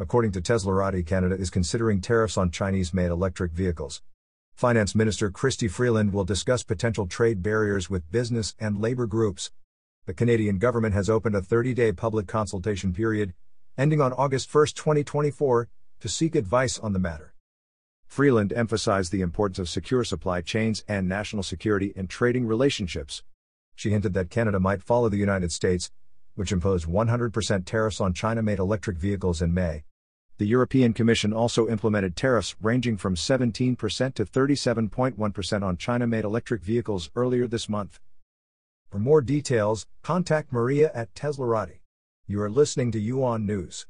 According to Teslarati, Canada is considering tariffs on Chinese made electric vehicles. Finance Minister Chrystia Freeland will discuss potential trade barriers with business and labor groups. The Canadian government has opened a 30 day public consultation period, ending on August 1, 2024, to seek advice on the matter. Freeland emphasized the importance of secure supply chains and national security in trading relationships. She hinted that Canada might follow the United States, which imposed 100% tariffs on China made electric vehicles in May. The European Commission also implemented tariffs ranging from 17% to 37.1% on China made electric vehicles earlier this month. For more details, contact Maria at Teslarati. You are listening to UON News.